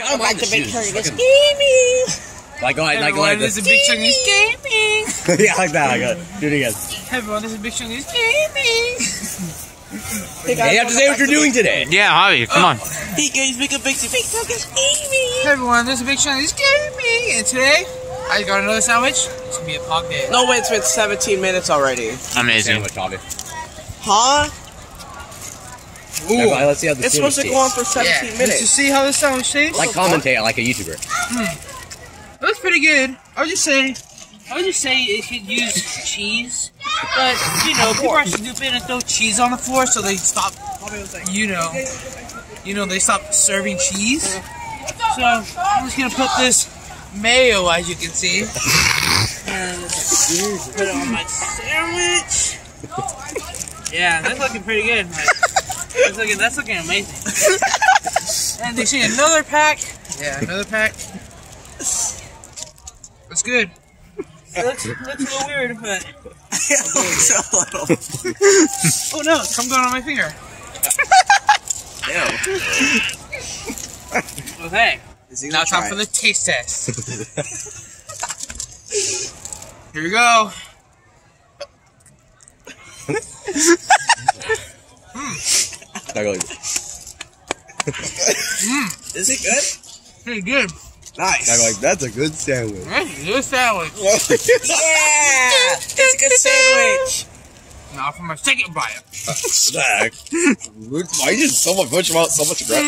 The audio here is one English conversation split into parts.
I don't Like the the big shoes. turkey gaming. Like go ahead, like go Everyone, ahead. this is Big Chungus gaming. yeah, like that. Like that. Do it again. Hey everyone, this is Big Chungus gaming. Yeah, you have to say what you're doing today. Yeah, Javi, come on. He goes big big big turkey's gaming. Hey everyone, this is Big Chungus gaming, and today I got another sandwich. It's gonna be a pog day. No, wait, it's been 17 minutes already. Amazing. Sandwich, Javi. Huh? Yeah, go ahead, let's see how the It's supposed to sandwich go on for 17 Yeah, let's minutes. just see how this sandwich tastes. Like commentate like a YouTuber. Hmm. It looks pretty good. I would just say, I would just say it could use cheese, but you know, people are stupid and throw cheese on the floor, so they stop. You know, you know, they stop serving cheese. So I'm just gonna put this mayo, as you can see, and put it on my sandwich. Yeah, that's looking pretty good. Like, that's looking, that's looking amazing. And they see another pack. Yeah, another pack. It's good. It looks, looks a little weird, but a little. oh no, it's come down on my finger. Okay, now time for the taste test. Here we go. Now go. Mm. Is it good? Pretty good. Now go like that's a good sandwich. That's a good sandwich. Yeah! It's a good sandwich. Now for my second bite. Uh, snack. Why you just so much much about so much regret?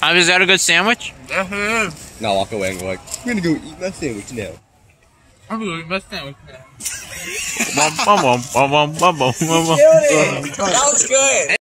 Javi, mm. um, is that a good sandwich? Yes, it is. Now walk away and go like, I'm gonna go eat my sandwich now. I'm gonna eat my sandwich now. That was good.